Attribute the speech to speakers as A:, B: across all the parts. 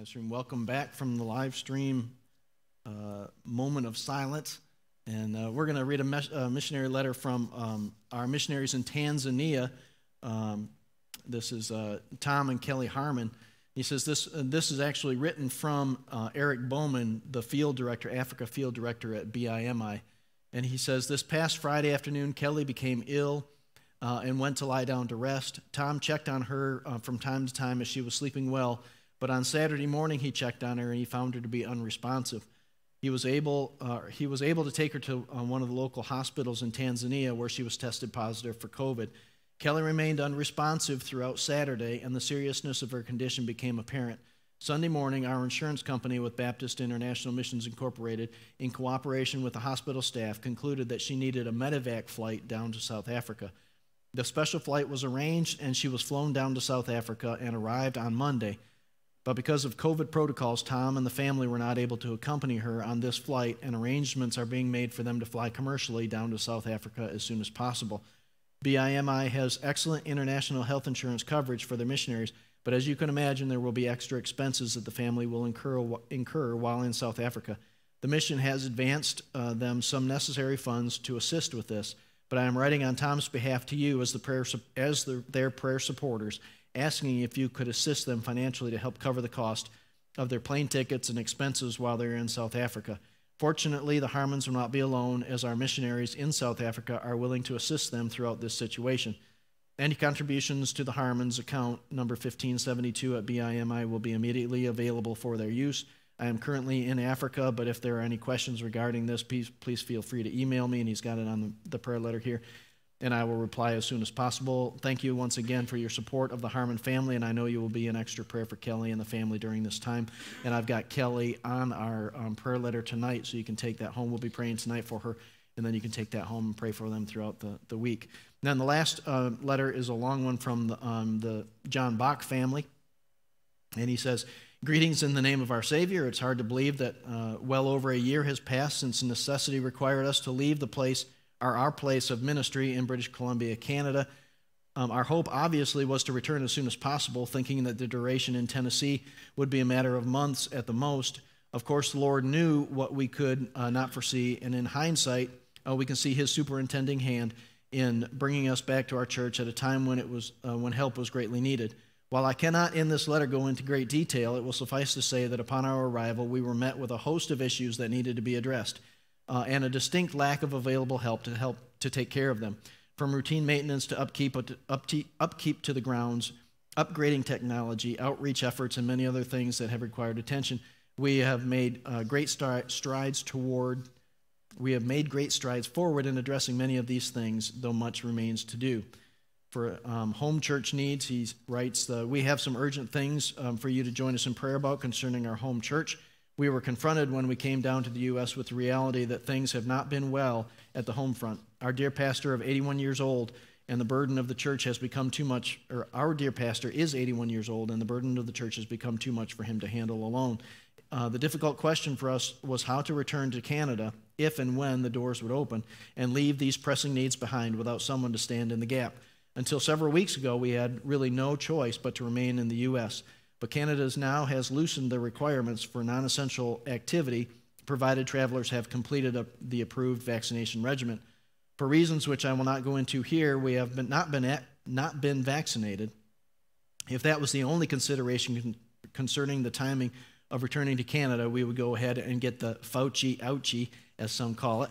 A: live stream. Welcome back from the live stream uh, moment of silence. And uh, we're going to read a mes- missionary letter from um, our missionaries in Tanzania. Um, this is uh, Tom and Kelly Harmon. He says this, uh, this is actually written from uh, Eric Bowman, the field director, Africa field director at BIMI. And he says, This past Friday afternoon, Kelly became ill uh, and went to lie down to rest. Tom checked on her uh, from time to time as she was sleeping well, but on Saturday morning he checked on her and he found her to be unresponsive. He was able, uh, he was able to take her to uh, one of the local hospitals in Tanzania where she was tested positive for COVID. Kelly remained unresponsive throughout Saturday, and the seriousness of her condition became apparent. Sunday morning, our insurance company with Baptist International Missions Incorporated, in cooperation with the hospital staff, concluded that she needed a medevac flight down to South Africa. The special flight was arranged and she was flown down to South Africa and arrived on Monday. But because of COVID protocols, Tom and the family were not able to accompany her on this flight, and arrangements are being made for them to fly commercially down to South Africa as soon as possible. BIMI has excellent international health insurance coverage for their missionaries, but as you can imagine, there will be extra expenses that the family will incur, incur while in South Africa. The mission has advanced uh, them some necessary funds to assist with this but I am writing on Tom's behalf to you as, the prayer, as the, their prayer supporters, asking if you could assist them financially to help cover the cost of their plane tickets and expenses while they're in South Africa. Fortunately, the Harmons will not be alone, as our missionaries in South Africa are willing to assist them throughout this situation. Any contributions to the Harmons account number 1572 at BIMI will be immediately available for their use. I am currently in Africa, but if there are any questions regarding this, please, please feel free to email me, and he's got it on the, the prayer letter here, and I will reply as soon as possible. Thank you once again for your support of the Harmon family, and I know you will be an extra prayer for Kelly and the family during this time. And I've got Kelly on our um, prayer letter tonight, so you can take that home. We'll be praying tonight for her, and then you can take that home and pray for them throughout the, the week. then the last uh, letter is a long one from the, um, the John Bach family, and he says, Greetings in the name of our Savior. It's hard to believe that uh, well over a year has passed since necessity required us to leave the place, our, our place of ministry in British Columbia, Canada. Um, our hope, obviously, was to return as soon as possible, thinking that the duration in Tennessee would be a matter of months at the most. Of course, the Lord knew what we could uh, not foresee, and in hindsight, uh, we can see His superintending hand in bringing us back to our church at a time when it was uh, when help was greatly needed. While I cannot in this letter go into great detail, it will suffice to say that upon our arrival, we were met with a host of issues that needed to be addressed uh, and a distinct lack of available help to help to take care of them. From routine maintenance to upkeep, upkeep to the grounds, upgrading technology, outreach efforts, and many other things that have required attention, we have made uh, great strides toward. We have made great strides forward in addressing many of these things, though much remains to do for um, home church needs. He writes, We have some urgent things um, for you to join us in prayer about concerning our home church. We were confronted when we came down to the U.S. with the reality that things have not been well at the home front. Our dear pastor of 81 years old and the burden of the church has become too much, or our dear pastor is 81 years old and the burden of the church has become too much for him to handle alone. Uh, the difficult question for us was how to return to Canada if and when the doors would open and leave these pressing needs behind without someone to stand in the gap. Until several weeks ago, we had really no choice but to remain in the U.S. But Canada now has loosened the requirements for non essential activity, provided travelers have completed a, the approved vaccination regimen. For reasons which I will not go into here, we have been, not, been at, not been vaccinated. If that was the only consideration con concerning the timing of returning to Canada, we would go ahead and get the Fauci ouchie, as some call it.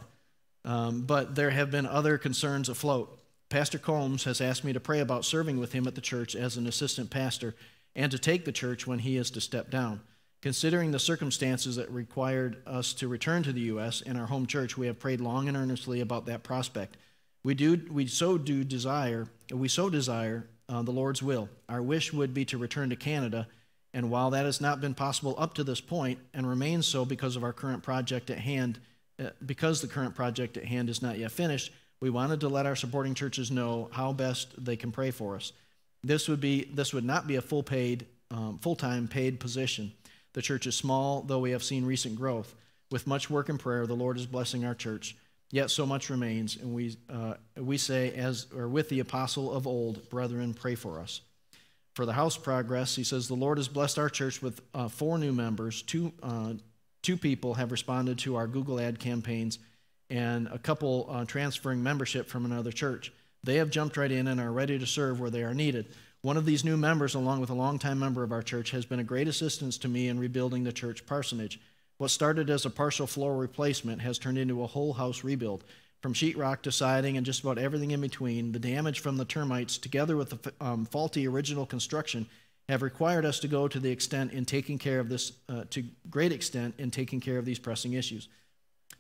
A: Um, but there have been other concerns afloat. Pastor Combs has asked me to pray about serving with him at the church as an assistant pastor and to take the church when he is to step down. Considering the circumstances that required us to return to the U.S. and our home church, we have prayed long and earnestly about that prospect. We do, we so do desire, we so desire uh, the Lord's will. Our wish would be to return to Canada, and while that has not been possible up to this point and remains so because of our current project at hand, uh, because the current project at hand is not yet finished, we wanted to let our supporting churches know how best they can pray for us. This would be this would not be a full paid, um, full time paid position. The church is small, though we have seen recent growth. With much work and prayer, the Lord is blessing our church. Yet so much remains, and we uh, we say as or with the apostle of old, brethren, pray for us. for the house progress, he says, The Lord has blessed our church with uh, four new members. Two, uh, two people have responded to our Google ad campaigns, and a couple uh, transferring membership from another church. They have jumped right in and are ready to serve where they are needed. One of these new members, along with a longtime member of our church, has been a great assistance to me in rebuilding the church parsonage. What started as a partial floor replacement has turned into a whole house rebuild. From sheetrock to siding and just about everything in between, the damage from the termites, together with the um, faulty original construction, have required us to go to the extent in taking care of this, uh, to great extent in taking care of these pressing issues.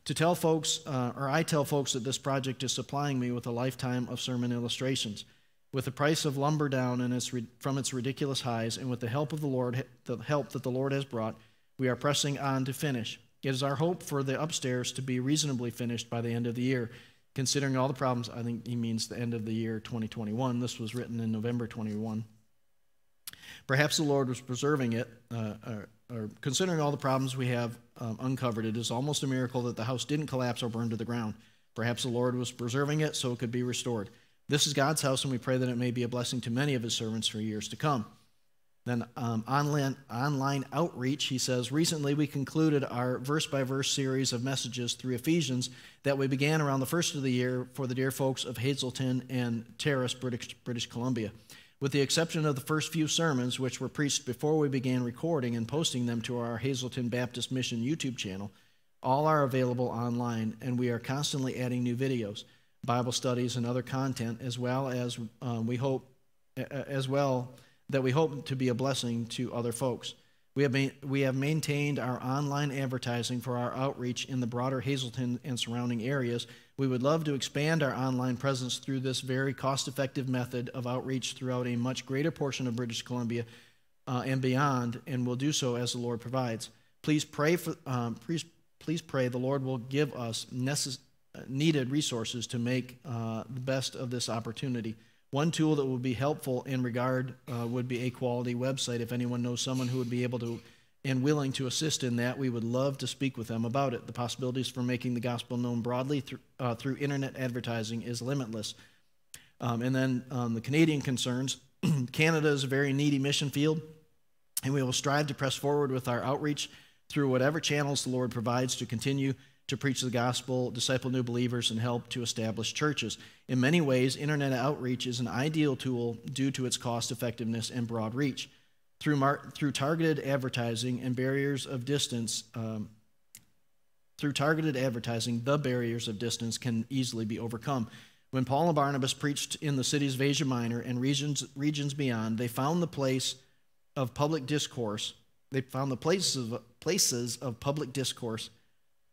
A: To tell folks, uh, or I tell folks that this project is supplying me with a lifetime of sermon illustrations. With the price of lumber down and its from its ridiculous highs, and with the help of the Lord, the help that the Lord has brought, we are pressing on to finish. It is our hope for the upstairs to be reasonably finished by the end of the year. Considering all the problems, I think he means the end of the year 2021. This was written in November 21. Perhaps the Lord was preserving it, uh, or, considering all the problems we have um, uncovered, it is almost a miracle that the house didn't collapse or burn to the ground. Perhaps the Lord was preserving it so it could be restored. This is God's house, and we pray that it may be a blessing to many of his servants for years to come. Then um, online, online outreach, he says, recently we concluded our verse by verse series of messages through Ephesians that we began around the first of the year for the dear folks of Hazelton and Terrace, British, British Columbia. With the exception of the first few sermons, which were preached before we began recording and posting them to our Hazelton Baptist Mission YouTube channel, all are available online, and we are constantly adding new videos, Bible studies, and other content, as well as um, we hope, as well that we hope to be a blessing to other folks. We have, we have maintained our online advertising for our outreach in the broader Hazelton and surrounding areas. We would love to expand our online presence through this very cost effective method of outreach throughout a much greater portion of British Columbia uh, and beyond, and will do so as the Lord provides. Please pray, for, um, please, please pray the Lord will give us necess- needed resources to make uh, the best of this opportunity. One tool that would be helpful in regard uh, would be a quality website. If anyone knows someone who would be able to and willing to assist in that, we would love to speak with them about it. The possibilities for making the gospel known broadly through, uh, through internet advertising is limitless. Um, and then um, the Canadian concerns. Canada is a very needy mission field, and we will strive to press forward with our outreach through whatever channels the Lord provides to continue to preach the gospel, disciple new believers, and help to establish churches. In many ways, internet outreach is an ideal tool due to its cost effectiveness and broad reach. Through, mar- through targeted advertising and barriers of distance, um, through targeted advertising, the barriers of distance can easily be overcome. When Paul and Barnabas preached in the cities of Asia Minor and regions, regions beyond, they found the place of public discourse. They found the places of, places of public discourse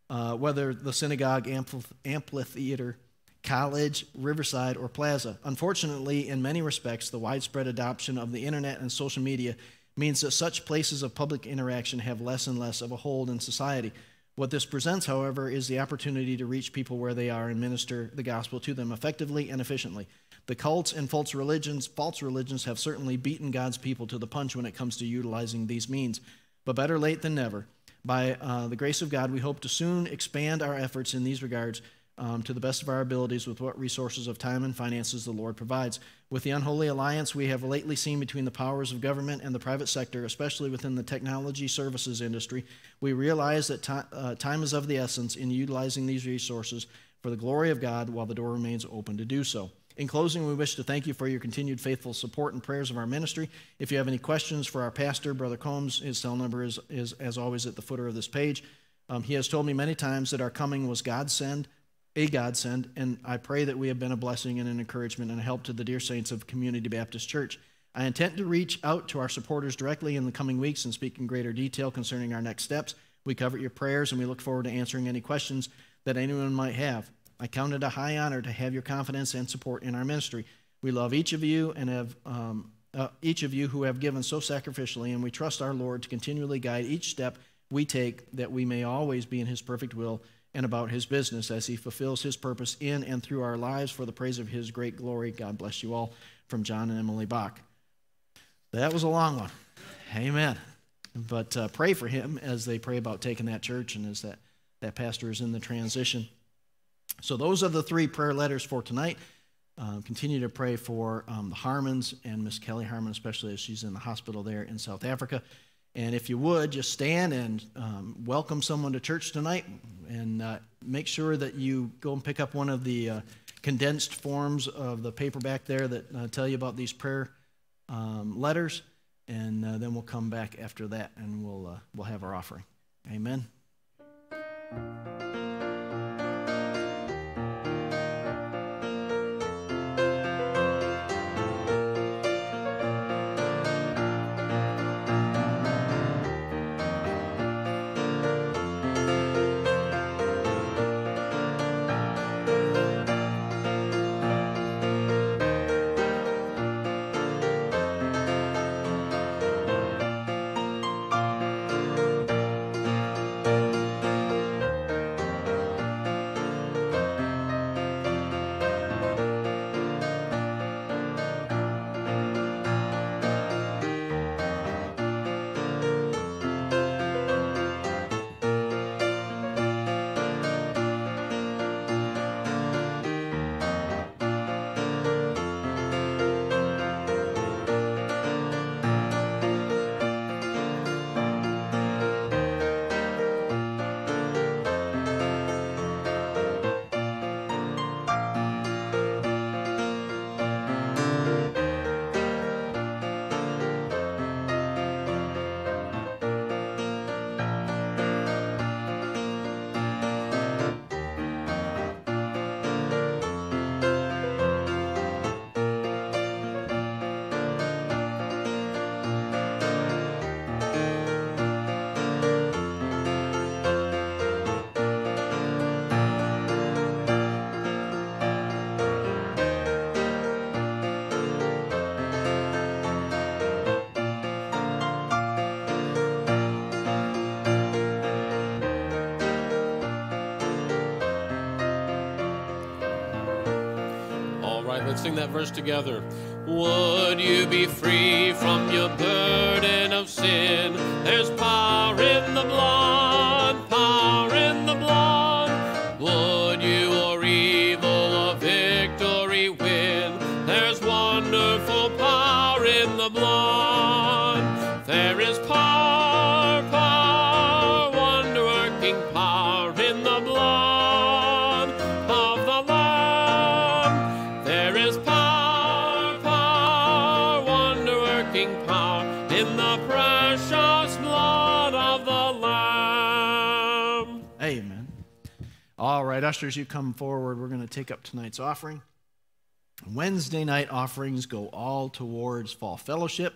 A: uh, whether the synagogue, amphitheater, college, riverside, or plaza. Unfortunately, in many respects, the widespread adoption of the internet and social media means that such places of public interaction have less and less of a hold in society. What this presents, however, is the opportunity to reach people where they are and minister the gospel to them effectively and efficiently. The cults and false religions, false religions have certainly beaten God's people to the punch when it comes to utilizing these means. But better late than never. By uh, the grace of God, we hope to soon expand our efforts in these regards um, to the best of our abilities with what resources of time and finances the Lord provides. With the unholy alliance we have lately seen between the powers of government and the private sector, especially within the technology services industry, we realize that time, uh, time is of the essence in utilizing these resources for the glory of God while the door remains open to do so. In closing, we wish to thank you for your continued faithful support and prayers of our ministry. If you have any questions for our pastor, Brother Combs, his cell number is, is as always, at the footer of this page. Um, he has told me many times that our coming was God send, a godsend, and I pray that we have been a blessing and an encouragement and a help to the dear saints of Community Baptist Church. I intend to reach out to our supporters directly in the coming weeks and speak in greater detail concerning our next steps. We cover your prayers and we look forward to answering any questions that anyone might have. I count it a high honor to have your confidence and support in our ministry. We love each of you and have um, uh, each of you who have given so sacrificially, and we trust our Lord to continually guide each step we take that we may always be in His perfect will and about His business as He fulfills His purpose in and through our lives for the praise of His great glory. God bless you all. From John and Emily Bach. That was a long one. Amen. But uh, pray for him as they pray about taking that church and as that, that pastor is in the transition. So, those are the three prayer letters for tonight. uh, continue to pray for um, the Harmons and Miss Kelly Harmon, especially as she's in the hospital there in South Africa. And if you would, just stand and um, welcome someone to church tonight and uh, make sure that you go and pick up one of the uh, condensed forms of the paperback there that uh, tell you about these prayer um, letters. And uh, then we'll come back after that and we'll, uh, we'll have our offering. Amen.
B: Let's sing that verse together. Would you be free from your burden
A: ushers, you come forward. We're going to take up tonight's offering. Wednesday night offerings go all towards fall fellowship.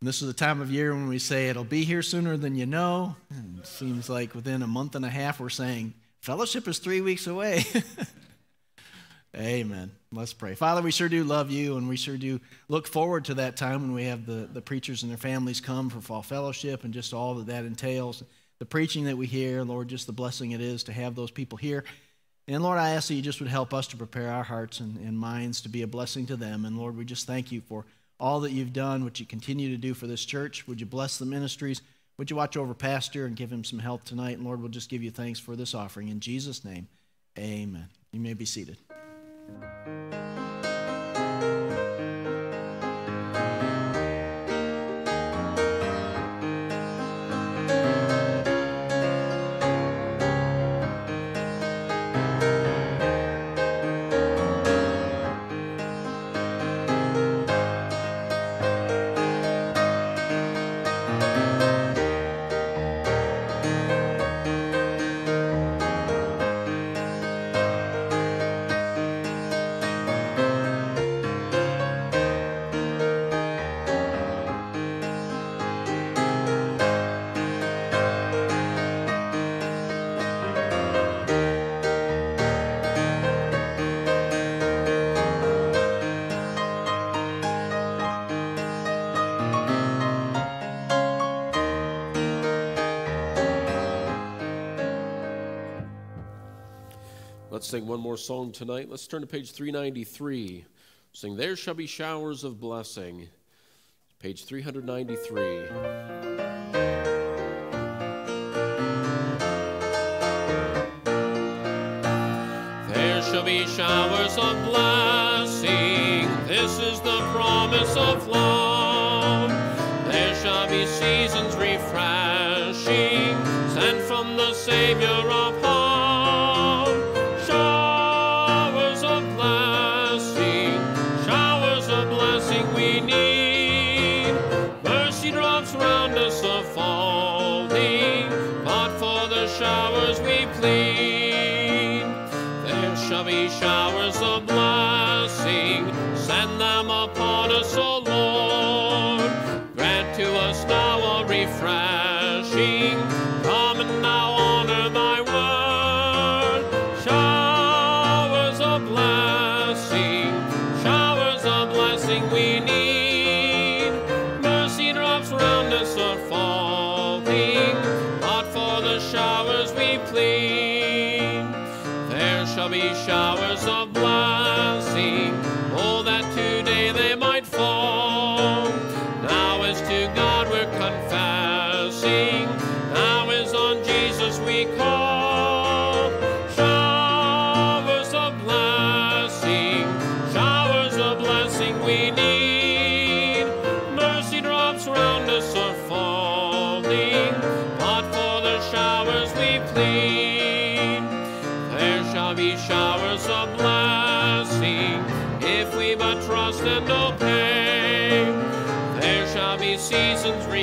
A: And this is the time of year when we say it'll be here sooner than you know. And it seems like within a month and a half, we're saying fellowship is three weeks away. Amen. Let's pray. Father, we sure do love you, and we sure do look forward to that time when we have the, the preachers and their families come for fall fellowship and just all that that entails. The preaching that we hear, Lord, just the blessing it is to have those people here. And Lord, I ask that you just would help us to prepare our hearts and, and minds to be a blessing to them. And Lord, we just thank you for all that you've done, what you continue to do for this church. Would you bless the ministries? Would you watch over Pastor and give him some help tonight? And Lord, we'll just give you thanks for this offering. In Jesus' name, amen. You may be seated.
B: Let's sing one more song tonight. Let's turn to page 393. Sing There Shall Be Showers of Blessing. Page 393. There shall be showers of blessing. This is the promise of love. There shall be seasons refreshing, sent from the Savior above.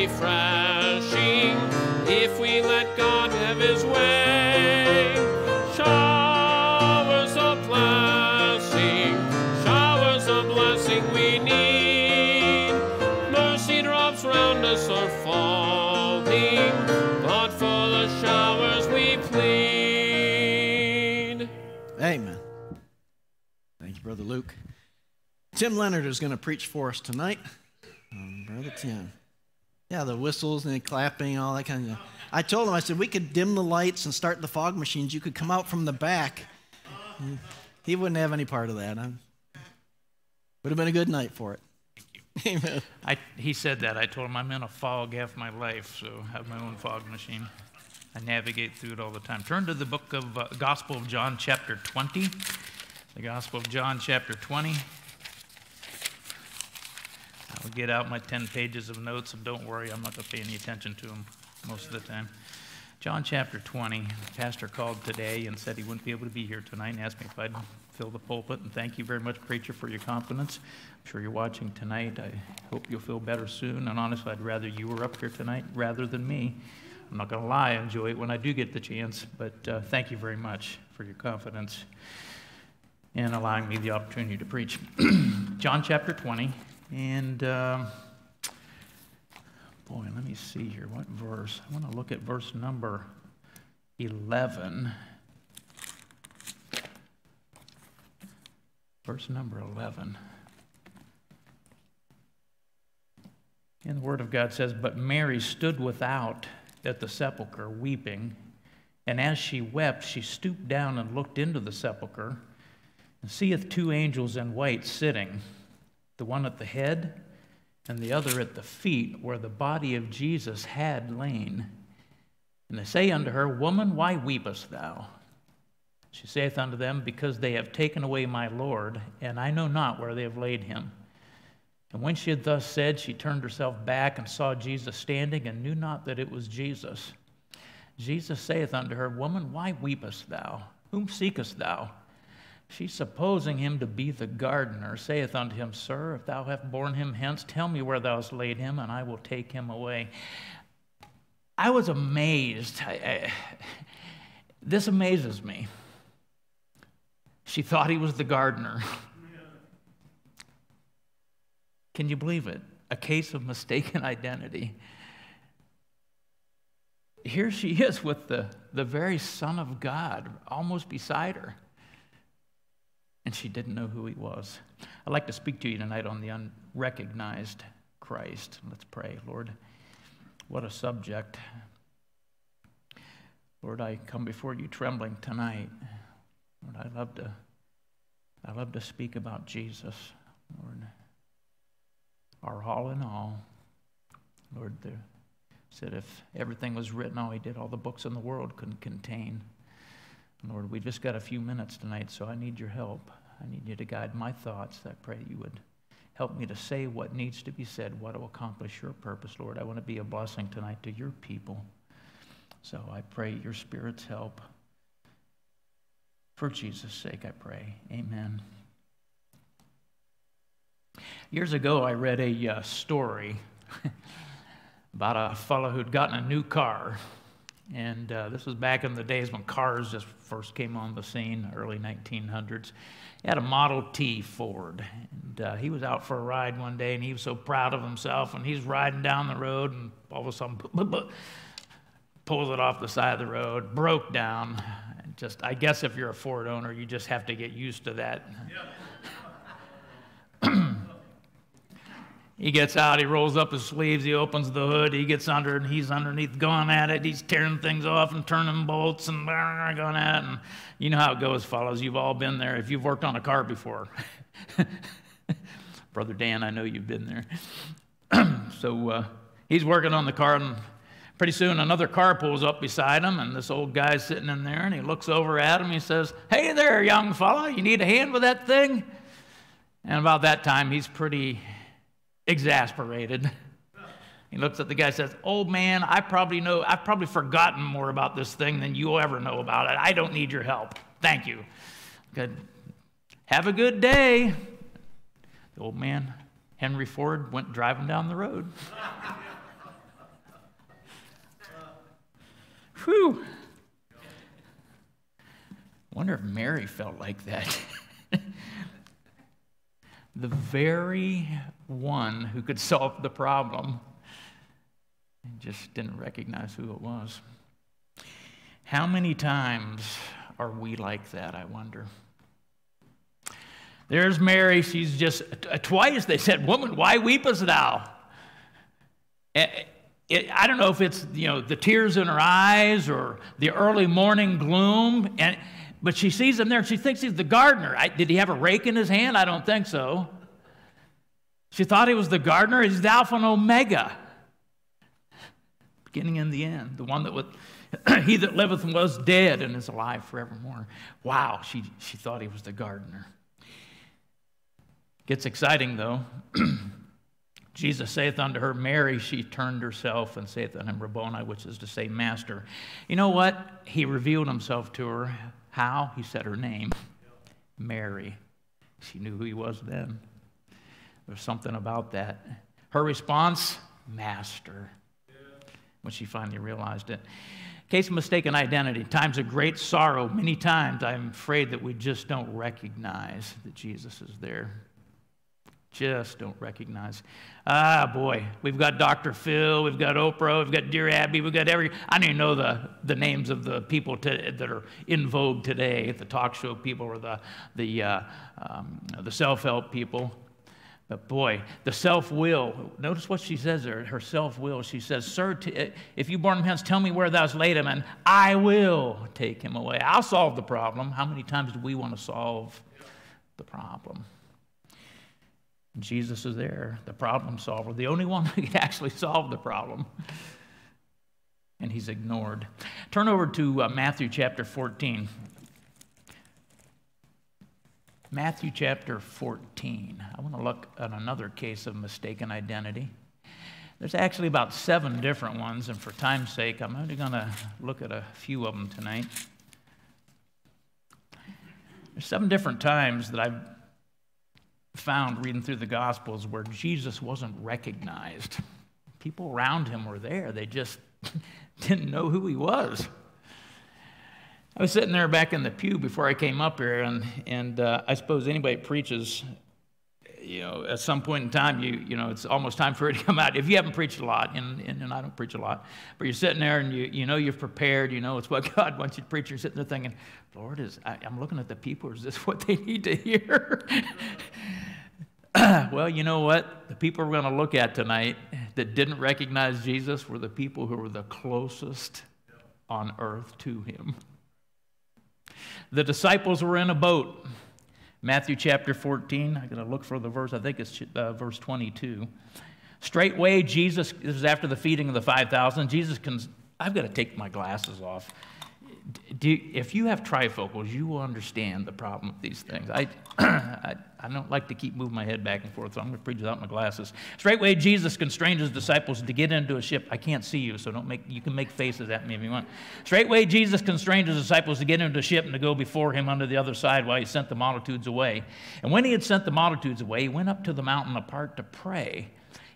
B: Refreshing if we let God have His way. Showers of blessing, showers of blessing we need. Mercy drops round us are falling, but for the showers we plead.
A: Amen. Thank you, Brother Luke. Tim Leonard is going to preach for us tonight. Um, Brother Tim. Yeah, the whistles and the clapping, and all that kind of stuff. I told him, I said, we could dim the lights and start the fog machines. You could come out from the back. He wouldn't have any part of that. I'm, would have been a good night for it. Amen.
C: I, he said that. I told him I'm in a fog half my life, so I have my own fog machine. I navigate through it all the time. Turn to the book of uh, Gospel of John, chapter 20. The Gospel of John, chapter 20. I'll get out my 10 pages of notes, and don't worry, I'm not going to pay any attention to them most of the time. John chapter 20. Pastor called today and said he wouldn't be able to be here tonight and asked me if I'd fill the pulpit. And thank you very much, preacher, for your confidence. I'm sure you're watching tonight. I hope you'll feel better soon. And honestly, I'd rather you were up here tonight rather than me. I'm not going to lie, I enjoy it when I do get the chance. But uh, thank you very much for your confidence and allowing me the opportunity to preach. John chapter 20. And. Um, Boy, let me see here. What verse? I want to look at verse number 11. Verse number 11. And the Word of God says, But Mary stood without at the sepulchre, weeping. And as she wept, she stooped down and looked into the sepulchre, and seeth two angels in white sitting, the one at the head and the other at the feet where the body of Jesus had lain. And they say unto her, Woman, why weepest thou? She saith unto them, Because they have taken away my Lord, and I know not where they have laid him. And when she had thus said, she turned herself back and saw Jesus standing, and knew not that it was Jesus. Jesus saith unto her, Woman, why weepest thou? Whom seekest thou? She, supposing him to be the gardener, saith unto him, Sir, if thou hast borne him hence, tell me where thou hast laid him, and I will take him away. I was amazed. I, I, this amazes me. She thought he was the gardener. Can you believe it? A case of mistaken identity. Here she is with the, the very Son of God almost beside her and she didn't know who he was. I'd like to speak to you tonight on the unrecognized Christ. Let's pray, Lord. What a subject. Lord, I come before you trembling tonight. Lord, I love to I love to speak about Jesus, Lord. Our all in all. Lord, the, said if everything was written, all he did, all the books in the world couldn't contain. Lord, we just got a few minutes tonight, so I need your help. I need you to guide my thoughts. I pray you would Help me to say what needs to be said, what will accomplish your purpose, Lord. I want to be a blessing tonight to your people. So I pray your Spirit's help. For Jesus' sake, I pray. Amen. Years ago, I read a uh, story about a fellow who'd gotten a new car. And uh, this was back in the days when cars just first came on the scene, early 1900s. He had a Model T Ford. And uh, he was out for a ride one day, and he was so proud of himself. And he's riding down the road, and all of a sudden, pulls it off the side of the road, broke down. And Just, I guess if you're a Ford owner, you just have to get used to that. He gets out, he rolls up his sleeves, he opens the hood, he gets under, and he's underneath going at it. He's tearing things off and turning bolts and going at it. And you know how it goes, fellows. You've all been there if you've worked on a car before. Brother Dan, I know you've been there. so uh, he's working on the car, and Pretty soon, another car pulls up beside him, and this old guy's sitting in there, and he looks over at him. He says, Hey there, young fella, you need a hand with that thing? And about that time, he's pretty exasperated. He looks at the guy says, Old man, I probably know, I've probably forgotten more about this thing than you'll ever know about it. I don't need your help. Thank you. Good. Have a good day. The old man, Henry Ford, went driving down the road. Whew. Wonder if Mary felt like that. the very one who could solve the problem I just didn't recognize who it was. How many times are we like that, I wonder? There's Mary. She's just uh, twice they said, Woman, why weepest thou? I don't know if it's you know the tears in her eyes or the early morning gloom, and but she sees him there and she thinks he's the gardener. I, did he have a rake in his hand? I don't think so. She thought he was the gardener. He's the Alpha and Omega, beginning and the end, the one that was. he that liveth was dead and is alive forevermore. Wow, she, she thought he was the gardener. Gets exciting though. Jesus saith unto her, Mary, she turned herself and saith unto him, Rabboni, which is to say, Master. You know what? He revealed himself to her. How? He said her name, Mary. She knew who he was then. There's something about that. Her response, Master, when she finally realized it. Case of mistaken identity. Times of great sorrow. Many times I'm afraid that we just don't recognize that Jesus is there just don't recognize. Ah, boy, we've got Dr. Phil, we've got Oprah, we've got Dear Abby, we've got every. I don't even know the, the names of the people to, that are in vogue today, the talk show people or the, the, uh, um, the self help people. But boy, the self will. Notice what she says there, her self will. She says, Sir, t- if you born him hence, tell me where thou's laid him, and I will take him away. I'll solve the problem. How many times do we want to solve the problem? Jesus is there, the problem solver, the only one who can actually solve the problem. And he's ignored. Turn over to uh, Matthew chapter 14. Matthew chapter 14. I want to look at another case of mistaken identity. There's actually about seven different ones, and for time's sake, I'm only going to look at a few of them tonight. There's seven different times that I've found reading through the Gospels where Jesus wasn't recognized. People around him were there, they just didn't know who he was. I was sitting there back in the pew before I came up here, and, and uh, I suppose anybody preaches, you know, at some point in time, you, you know, it's almost time for it to come out. If you haven't preached a lot, and, and, and I don't preach a lot, but you're sitting there and you, you know you've prepared, you know it's what God wants you to preach, you're sitting there thinking, Lord, is I, I'm looking at the people, is this what they need to hear? well, you know what? The people we're going to look at tonight that didn't recognize Jesus were the people who were the closest on earth to him. The disciples were in a boat. Matthew chapter 14, I'm going to look for the verse, I think it's uh, verse 22. Straightway, Jesus, this is after the feeding of the 5,000, Jesus can, I've got to take my glasses off. Do if you have trifocals, you will understand the problem with these things. I, I, I, don't like to keep moving my head back and forth, so I'm going to preach without my glasses. Straightway, Jesus constrained his disciples to get into a ship. I can't see you, so don't make, you can make faces at me if you want. Straightway, Jesus constrained his disciples to get into a ship and to go before him under the other side while he sent the multitudes away. And when he had sent the multitudes away, he went up to the mountain apart to pray.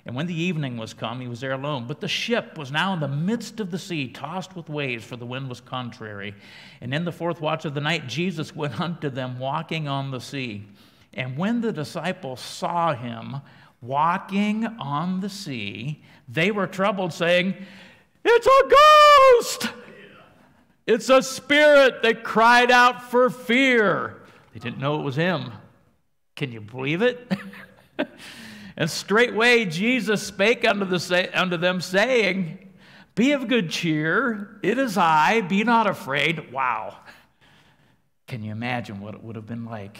C: And when the evening was come, he was there alone. But the ship was now in the midst of the sea, tossed with waves, for the wind was contrary. And in the fourth watch of the night, Jesus went unto them walking on the sea. And when the disciples saw him walking on the sea, they were troubled, saying, It's a ghost! It's a spirit. They cried out for fear. They didn't know it was him. Can you believe it? And straightway Jesus spake unto, the, unto them, saying, Be of good cheer, it is I, be not afraid. Wow. Can you imagine what it would have been like?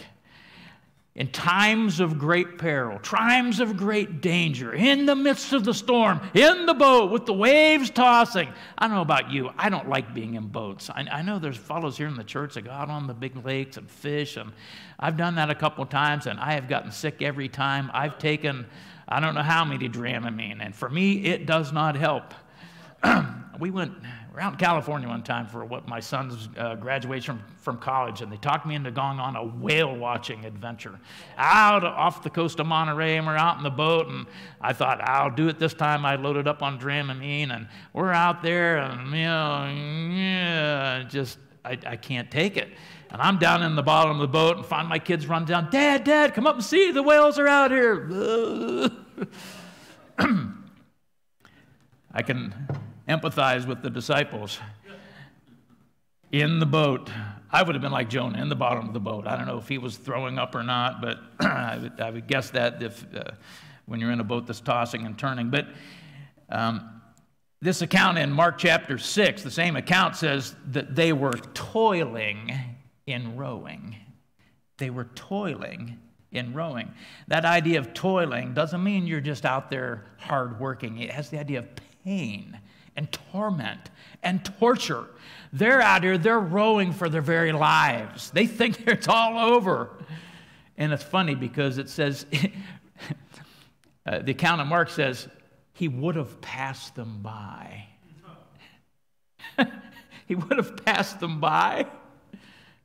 C: In times of great peril, times of great danger, in the midst of the storm, in the boat with the waves tossing. I don't know about you, I don't like being in boats. I, I know there's fellows here in the church that go out on the big lakes and fish, and I've done that a couple times, and I have gotten sick every time. I've taken, I don't know how many Dramamine, and for me, it does not help. we went we were out in California one time for what my son's uh, graduation from, from college, and they talked me into going on a whale watching adventure out off the coast of Monterey. And we're out in the boat, and I thought I'll do it this time. I loaded up on Dramamine, and we're out there, and you know, yeah, just I, I can't take it. And I'm down in the bottom of the boat, and find my kids run down. Dad, Dad, come up and see the whales are out here. I can empathize with the disciples in the boat. I would have been like Jonah in the bottom of the boat. I don't know if he was throwing up or not, but I, would, I, would, guess that if uh, when you're in a boat that's tossing and turning. But um, this account in Mark chapter 6, the same account says that they were toiling in rowing. They were toiling in rowing. That idea of toiling doesn't mean you're just out there hard working, it has the idea of pain and torment and torture. They're out here, they're rowing for their very lives. They think it's all over. And it's funny because it says, uh, the account of Mark says, he would have passed them by. he would have passed them by.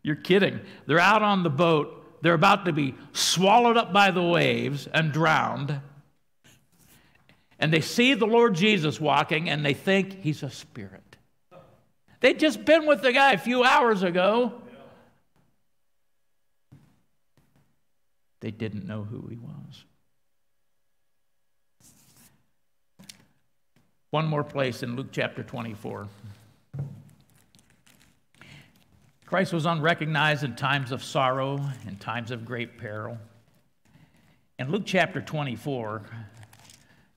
C: You're kidding. They're out on the boat. They're about to be swallowed up by the waves and drowned and they see the Lord Jesus walking and they think he's a spirit. They'd just been with the guy a few hours ago. They didn't know who he was. One more place in Luke chapter 24. Christ was unrecognized in times of sorrow, in times of great peril. In Luke chapter 24,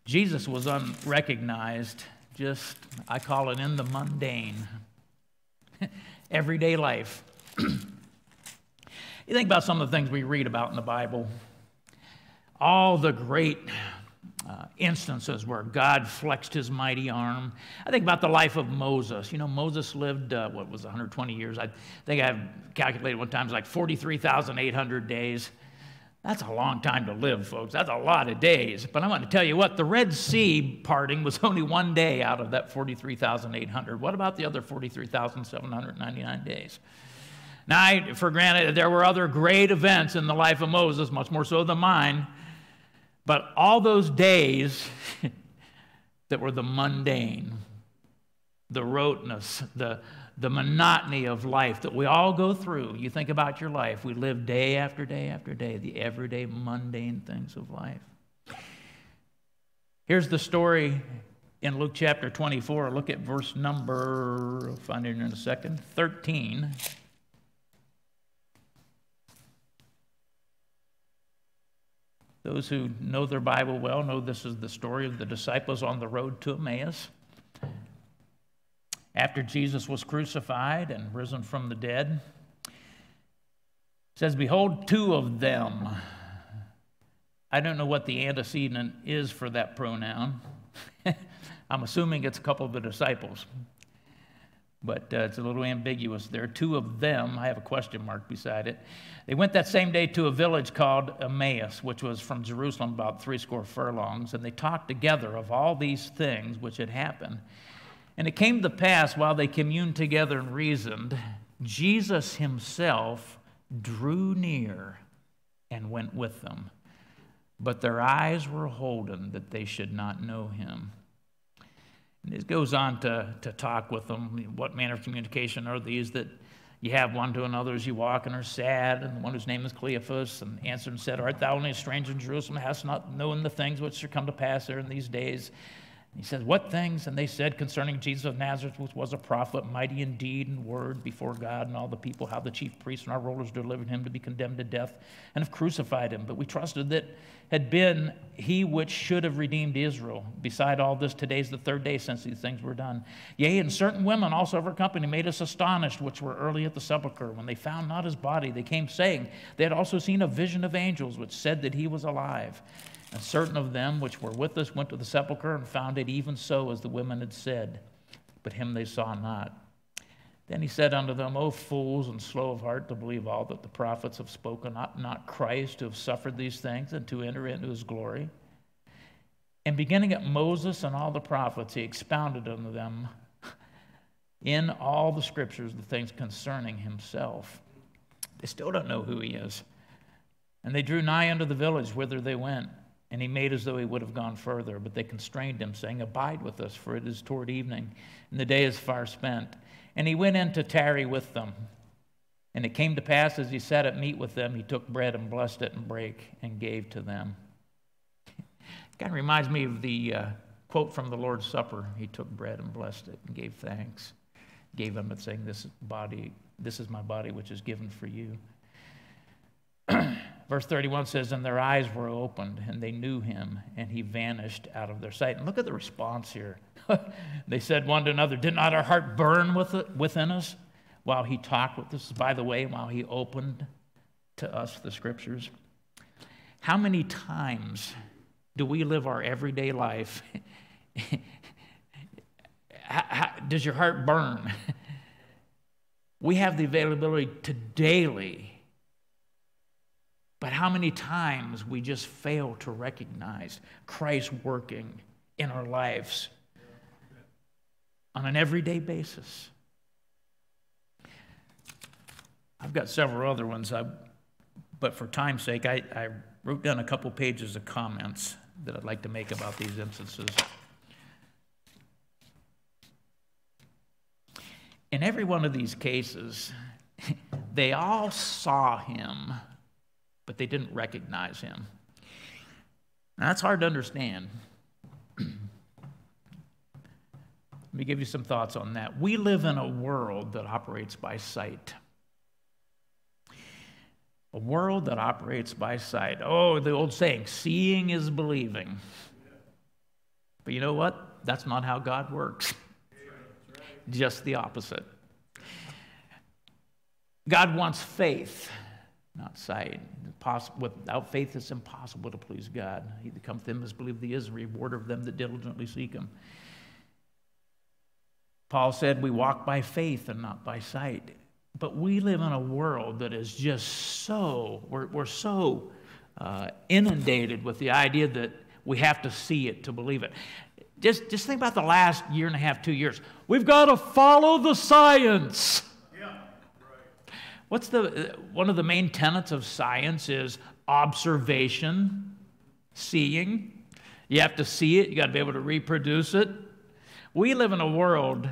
C: Jesus was unrecognized, just, I call it in the mundane, everyday life. you think about some of the things we read about in the Bible, all the great uh, instances where God flexed his mighty arm. I think about the life of Moses. You know, Moses lived, uh, what was 120 years? I think I've calculated one time, it's like 43,800 days. That's a long time to live, folks. That's a lot of days. But I want to tell you what, the Red Sea parting was only one day out of that 43,800. What about the other 43,799 days? Now, I, for granted, there were other great events in the life of Moses, much more so than mine. But all those days that were the mundane, the roteness, the, the monotony of life that we all go through. You think about your life. We live day after day after day, the everyday mundane things of life. Here's the story in Luke chapter 24. Look at verse number, I'll find it in a second, 13. Those who know their Bible well know this is the story of the disciples on the road to Emmaus after Jesus was crucified and risen from the dead. Says, Behold, two of them. I don't know what the antecedent is for that pronoun. I'm assuming it's a couple of the disciples. but uh, it's a little ambiguous there. Two of them, I have a question mark beside it. They went that same day to a village called Emmaus, which was from Jerusalem about three score furlongs, and they talked together of all these things which had happened. And it came to pass while they communed together and reasoned, Jesus himself drew near and went with them. But their eyes were holden that they should not know him. And it goes on to, to talk with them. What manner of communication are these that you have one to another as you walk and are sad? And the one whose name is Cleophas and answered and said, Art thou only a stranger in Jerusalem, hast not known the things which shall come to pass there in these days? He says, What things? And they said concerning Jesus of Nazareth, which was a prophet, mighty in deed and word before God and all the people, how the chief priests and our rulers delivered him to be condemned to death and have crucified him. But we trusted that had been he which should have redeemed Israel. Beside all this, today is the third day since these things were done. Yea, and certain women also of our company made us astonished, which were early at the sepulchre. When they found not his body, they came saying they had also seen a vision of angels, which said that he was alive. And certain of them which were with us went to the sepulchre and found it even so as the women had said, but him they saw not. Then he said unto them, O fools and slow of heart to believe all that the prophets have spoken, not, not Christ to have suffered these things and to enter into his glory. And beginning at Moses and all the prophets, he expounded unto them in all the scriptures the things concerning himself. They still don't know who he is. And they drew nigh unto the village whither they went. And he made as though he would have gone further, but they constrained him, saying, Abide with us, for it is toward evening, and the day is far spent. And he went in to tarry with them. And it came to pass, as he sat at meat with them, he took bread and blessed it and brake and gave to them. kind of reminds me of the uh, quote from the Lord's Supper. He took bread and blessed it and gave thanks. Gave them it, saying, This body, this is my body which is given for you. Verse 31 says, And their eyes were opened, and they knew him, and he vanished out of their sight. And look at the response here. they said one to another, Did not our heart burn with it, within us while he talked with us? By the way, while he opened to us the scriptures. How many times do we live our everyday life? how, how, does your heart burn? we have the availability to daily but how many times we just fail to recognize Christ working in our lives on an everyday basis. I've got several other ones, I, but for time's sake, I, I wrote down a couple pages of comments that I'd like to make about these instances. In every one of these cases, they all saw him but they didn't recognize him. Now, that's hard to understand. Let me give you some thoughts on that. We live in a world that operates by sight. A world that operates by sight. Oh, the old saying, seeing is believing. But you know what? That's not how God works. Just the opposite. God wants faith not sight. Without faith, it's impossible to please God. He that cometh him must believe he is a rewarder of them that diligently seek him. Paul said, We walk by faith and not by sight. But we live in a world that is just so, we're, we're so uh, inundated with the idea that we have to see it to believe it. Just, just think about the last year and a half, two years. We've got to follow the science. What's the one of the main tenets of science is observation, seeing. You have to see it, you got to be able to reproduce it. We live in a world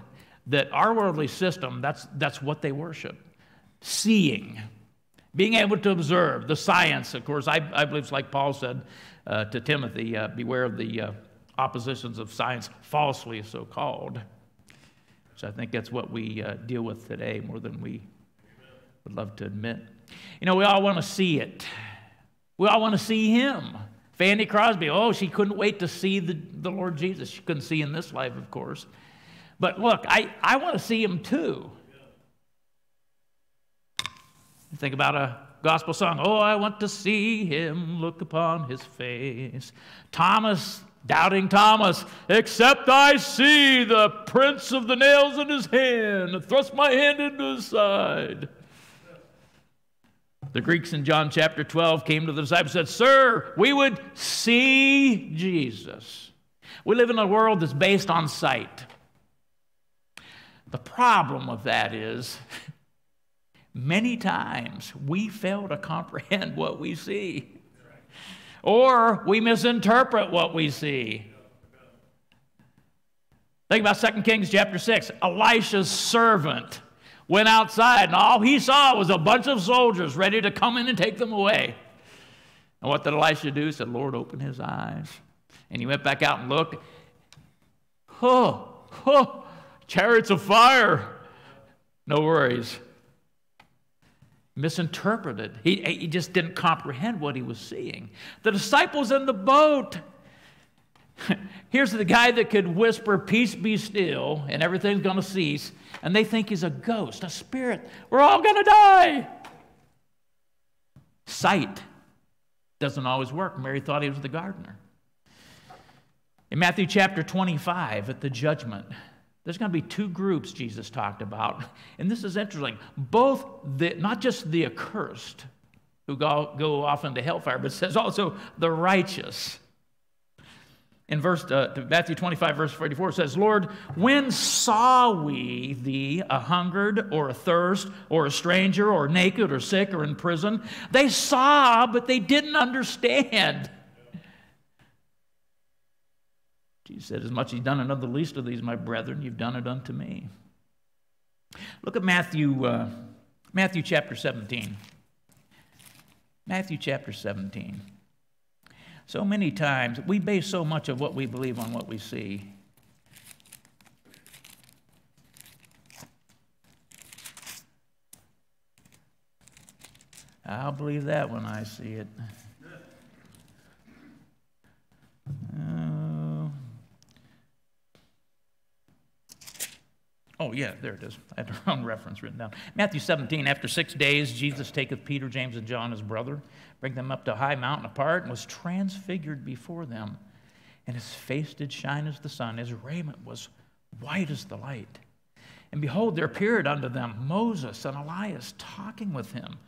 C: that our worldly system, that's, that's what they worship. Seeing, being able to observe, the science, of course, I, I believe it's like Paul said uh, to Timothy uh, beware of the uh, oppositions of science, falsely so called. So I think that's what we uh, deal with today more than we would love to admit. You know, we all want to see it. We all want to see him. Fanny Crosby, oh, she couldn't wait to see the, the Lord Jesus. She couldn't see in this life, of course. But look, I, I want to see him too. Think about a gospel song. Oh, I want to see him, look upon his face. Thomas Doubting Thomas, except I see the prints of the nails in his hand, thrust my hand into his side. The Greeks in John chapter 12 came to the disciples and said, Sir, we would see Jesus. We live in a world that's based on sight. The problem of that is many times we fail to comprehend what we see or we misinterpret what we see. Think about 2 Kings chapter 6. Elisha's servant went outside, and all he saw was a bunch of soldiers ready to come in and take them away. And what did Elisha do? He said, Lord, open his eyes. And he went back out and looked. Oh, oh, chariots of fire. No worries misinterpreted. He, he just didn't comprehend what he was seeing. The disciples in the boat. Here's the guy that could whisper, Peace be still, and everything's going to cease. And they think he's a ghost, a spirit. We're all going to die. Sight doesn't always work. Mary thought he was the gardener. In Matthew chapter 25, at the judgment, there's going to be two groups Jesus talked about. And this is interesting. Both, the, not just the accursed who go, go off into hellfire, but says also the righteous. In verse, uh, Matthew 25, verse 44, it says, Lord, when saw we thee a hungered or a thirst or a stranger or naked or sick or in prison? They saw, but they didn't understand. Jesus said, As much as you've done unto the least of these, my brethren, you've done it unto me. Look at Matthew, uh, Matthew chapter 17. Matthew chapter 17. So many times, we base so much of what we believe on what we see. I'll believe that when I see it. Uh, oh, yeah, there it is. I had the wrong reference written down. Matthew 17, after six days, Jesus taketh Peter, James, and John, his brother, bring them up to a high mountain apart, and was transfigured before them. And his face did shine as the sun, his raiment was white as the light. And behold, there appeared unto them Moses and Elias talking with him.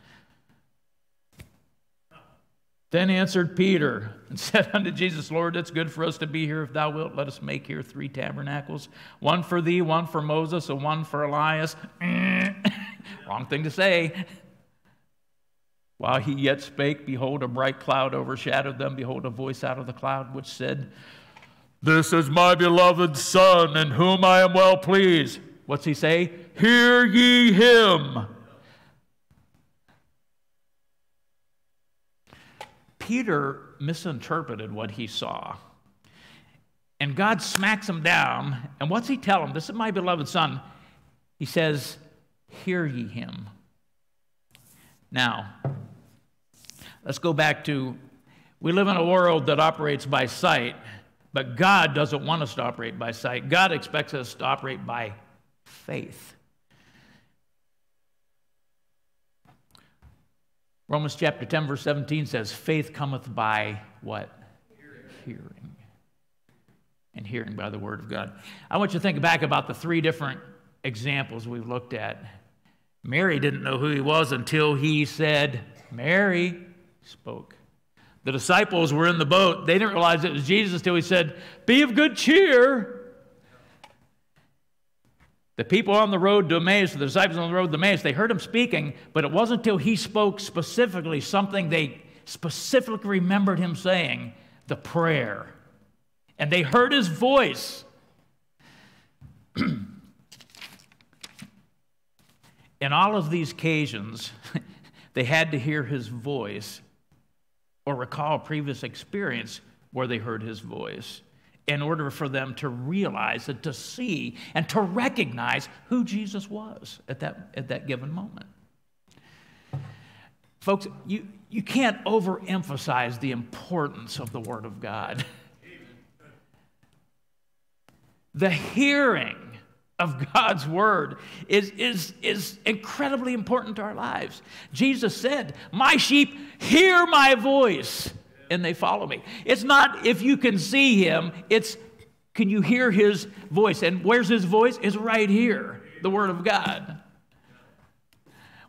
C: Then answered Peter and said unto Jesus, Lord, it's good for us to be here. If thou wilt, let us make here three tabernacles one for thee, one for Moses, and one for Elias. Wrong thing to say. While he yet spake, behold, a bright cloud overshadowed them. Behold, a voice out of the cloud which said, This is my beloved Son, in whom I am well pleased. What's he say? Hear ye him. Peter misinterpreted what he saw. And God smacks him down. And what's he tell him? This is my beloved son. He says, Hear ye him. Now, let's go back to we live in a world that operates by sight, but God doesn't want us to operate by sight. God expects us to operate by faith. Romans chapter 10, verse 17 says, Faith cometh by what? Hearing. hearing. And hearing by the word of God. I want you to think back about the three different examples we've looked at. Mary didn't know who he was until he said, Mary spoke. The disciples were in the boat. They didn't realize it was Jesus until he said, Be of good cheer. The people on the road to Emmaus, the disciples on the road to Emmaus, they heard him speaking, but it wasn't until he spoke specifically something they specifically remembered him saying the prayer. And they heard his voice. In all of these occasions, they had to hear his voice or recall previous experience where they heard his voice in order for them to realize and to see and to recognize who Jesus was at that, at that given moment. Folks, you, you can't overemphasize the importance of the Word of God. The hearing of God's Word is, is, is incredibly important to our lives. Jesus said, My sheep hear my voice and they follow me. It's not if you can see him, it's can you hear his voice? And where's his voice? It's right here, the Word of God.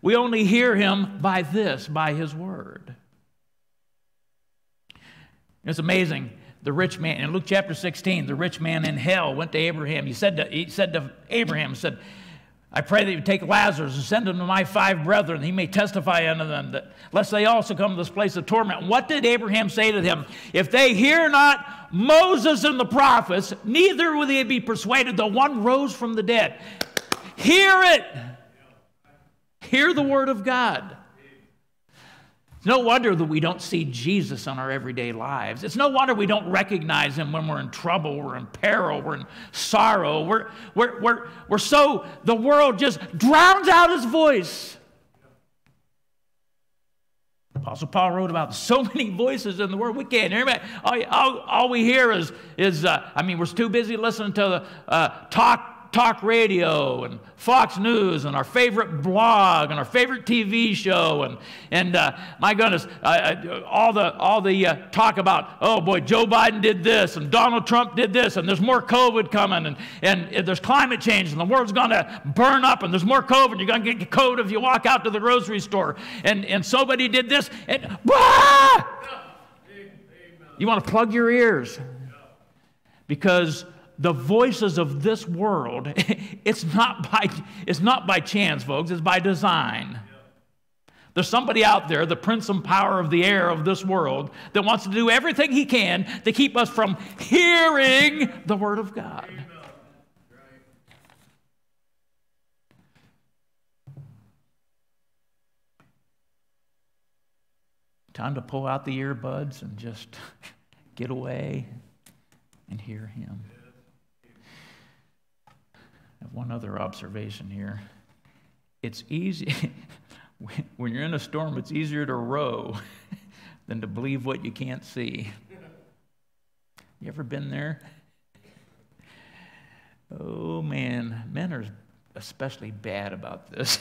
C: We only hear him by this, by his Word. It's amazing. The rich man, in Luke chapter 16, the rich man in hell went to Abraham. He said to, he said to Abraham, said, I pray that you take Lazarus and send him to my five brethren, he may testify unto them, that lest they also come to this place of torment. what did Abraham say to them? If they hear not Moses and the prophets, neither will they be persuaded, though one rose from the dead. Hear it. Hear the word of God. It's no wonder that we don't see Jesus in our everyday lives. It's no wonder we don't recognize him when we're in trouble, we're in peril, we're in sorrow. We're, we're, we're, we're so, the world just drowns out his voice. Apostle Paul wrote about so many voices in the world. We can't hear. All, all, all we hear is, is uh, I mean, we're too busy listening to the uh, talk talk radio and Fox News and our favorite blog and our favorite TV show and and uh, my goodness, uh, all the all the uh, talk about oh boy, Joe Biden did this and Donald Trump did this and there's more COVID coming and and there's climate change and the world's going to burn up and there's more COVID. You're going to get COVID if you walk out to the grocery store and and somebody did this and ah! you want to plug your ears because the voices of this world, it's not by, it's not by chance, folks, it's by design. There's somebody out there, the prince and power of the air of this world, that wants to do everything he can to keep us from hearing the Word of God. Time to pull out the earbuds and just get away and hear Him have one other observation here. It's easy, when you're in a storm, it's easier to row than to believe what you can't see. You ever been there? Oh man, men are especially bad about this.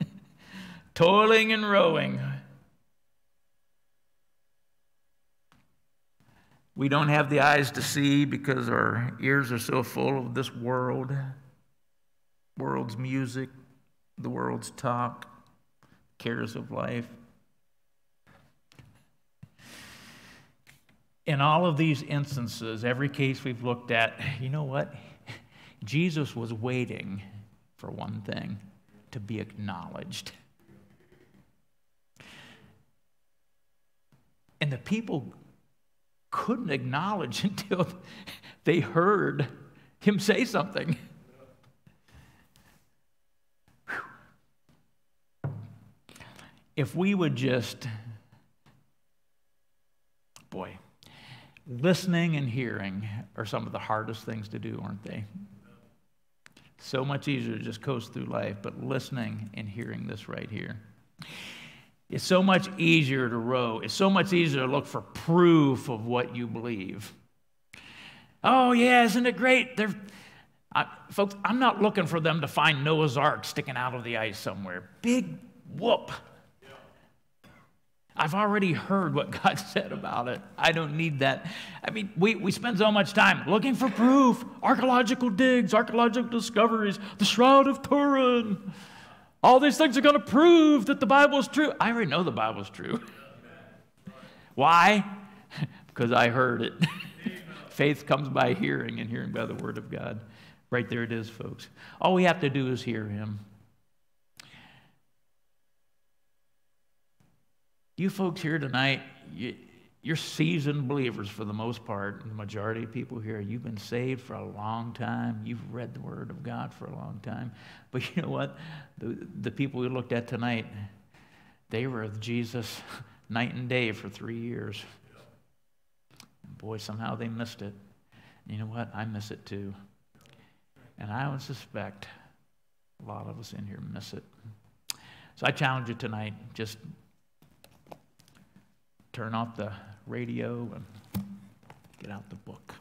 C: Toiling and rowing. We don't have the eyes to see because our ears are so full of this world world's music, the world's talk, cares of life. In all of these instances, every case we've looked at, you know what? Jesus was waiting for one thing to be acknowledged. And the people couldn't acknowledge until they heard him say something. If we would just, boy, listening and hearing are some of the hardest things to do, aren't they? So much easier to just coast through life, but listening and hearing this right here. It's so much easier to row. It's so much easier to look for proof of what you believe. Oh, yeah, isn't it great? They're, I, folks, I'm not looking for them to find Noah's Ark sticking out of the ice somewhere. Big whoop. I've already heard what God said about it. I don't need that. I mean, we, we spend so much time looking for proof, archaeological digs, archaeological discoveries, the Shroud of Turin. All these things are going to prove that the Bible is true. I already know the Bible is true. Why? because I heard it. Faith comes by hearing, and hearing by the Word of God. Right there it is, folks. All we have to do is hear Him. You folks here tonight, you, you're seasoned believers for the most part. The majority of people here, you've been saved for a long time. You've read the Word of God for a long time. But you know what? The, the people we looked at tonight, they were with Jesus night and day for three years. And boy, somehow they missed it. And you know what? I miss it too. And I would suspect a lot of us in here miss it. So I challenge you tonight just turn off the radio and get out the book.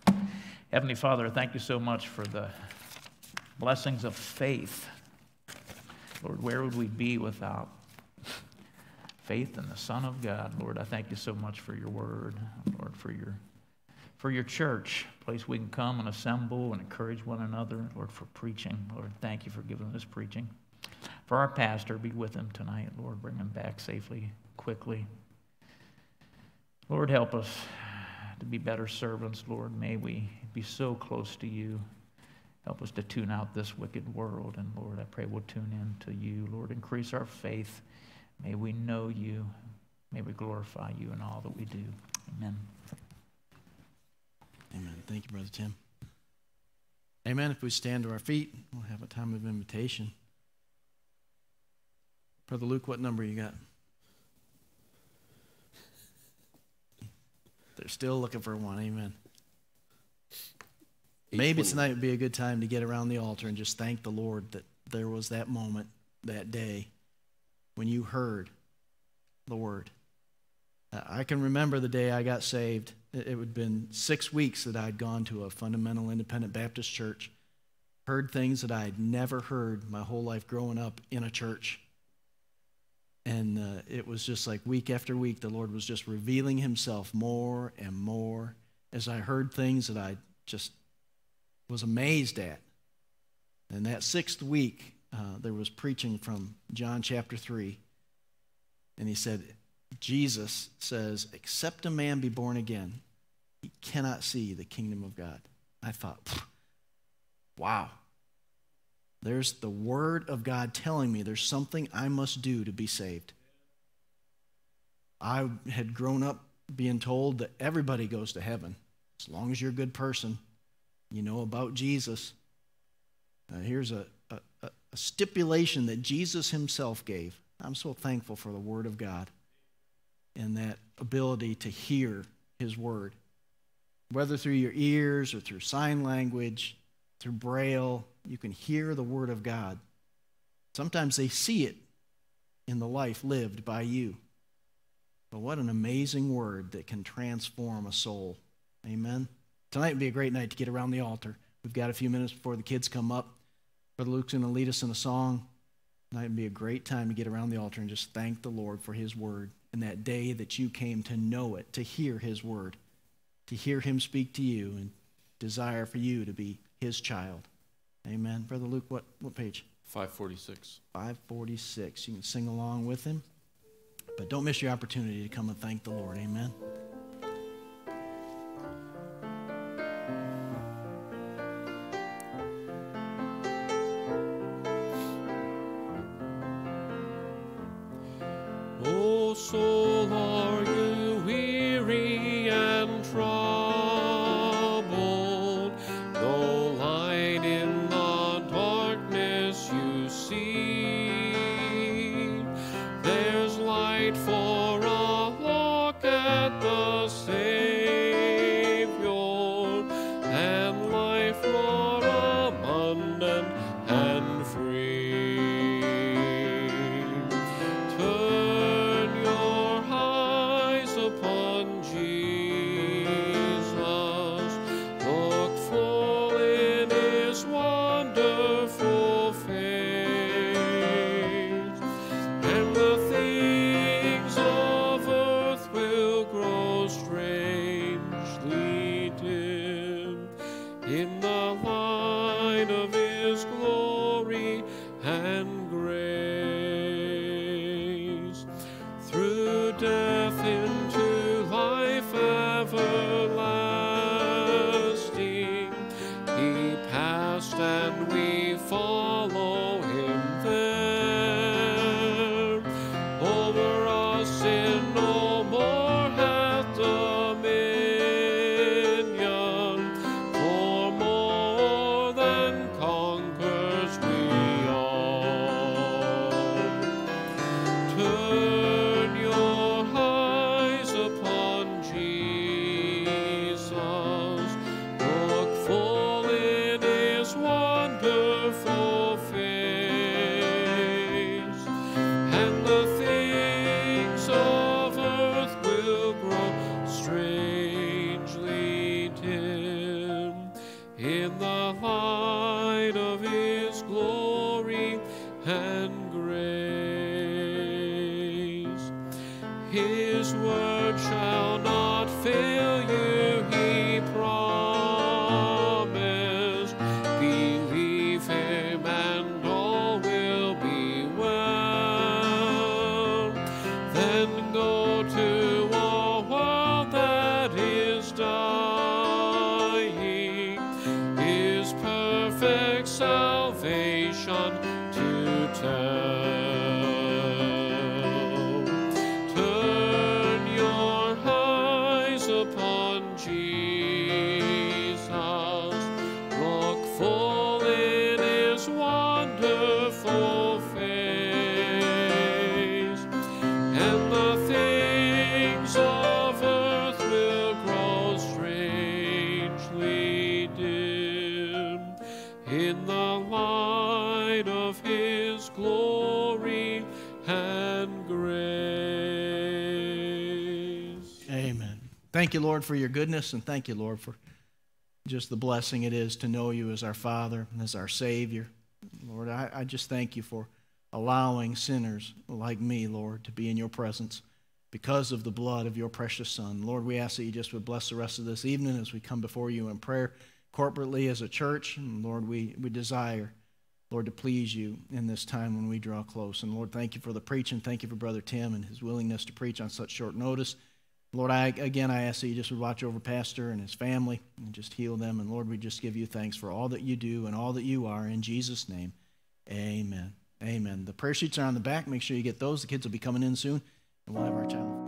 C: Heavenly Father, thank you so much for the blessings of faith. Lord, where would we be without faith in the Son of God. Lord, I thank you so much for your word, Lord, for your for your church, place we can come and assemble and encourage one another. Lord, for preaching. Lord, thank you for giving us preaching. For our pastor, be with him tonight. Lord, bring him back safely, quickly. Lord, help us to be better servants, Lord. May we be so close to you. Help us to tune out this wicked world. And Lord, I pray we'll tune in to you. Lord, increase our faith. May we know you. May we glorify you in all that we do. Amen.
A: Amen. Thank you, Brother Tim. Amen. If we stand to our feet, we'll have a time of invitation. Brother Luke, what number you got? They're still looking for one. Amen. Maybe tonight would be a good time to get around the altar and just thank the Lord that there was that moment, that day, when you heard the word. I can remember the day I got saved. It would have been six weeks that I'd gone to a fundamental independent Baptist church, heard things that I'd never heard my whole life growing up in a church. And uh, it was just like week after week, the Lord was just revealing Himself more and more as I heard things that I just was amazed at. And that sixth week, uh, there was preaching from John chapter 3. And he said, Jesus says, Except a man be born again, he cannot see the kingdom of God. I thought, wow. There's the word of God telling me there's something I must do to be saved. I had grown up being told that everybody goes to heaven as long as you're a good person, you know about Jesus. Here's a, a, a stipulation that Jesus himself gave. I'm so thankful for the word of God and that ability to hear his word, whether through your ears or through sign language, through braille, you can hear the word of God. Sometimes they see it in the life lived by you. But what an amazing word that can transform a soul. Amen. Tonight would be a great night to get around the altar. We've got a few minutes before the kids come up. Brother Luke's going to lead us in a song. Tonight would be a great time to get around the altar and just thank the Lord for his word and that day that you came to know it, to hear his word, to hear him speak to you and desire for you to be his child. Amen. Brother Luke, what, what page?
B: 546.
A: 546. You can sing along with him, but don't miss your opportunity to come and thank the Lord. Amen.
B: Passed and we follow
A: Thank you, Lord, for your goodness, and thank you, Lord, for just the blessing it is to know you as our Father and as our Savior. Lord, I, I just thank you for allowing sinners like me, Lord, to be in your presence because of the blood of your precious Son. Lord, we ask that you just would bless the rest of this evening as we come before you in prayer corporately as a church. And Lord, we, we desire, Lord, to please you in this time when we draw close. And Lord, thank you for the preaching. Thank you for Brother Tim and his willingness to preach on such short notice. Lord, I again I ask that you just would watch over Pastor and his family and just heal them. And Lord, we just give you thanks for all that you do and all that you are. In Jesus' name, amen. Amen. The prayer sheets are on the back. Make sure you get those. The kids will be coming in soon. And we'll have our child.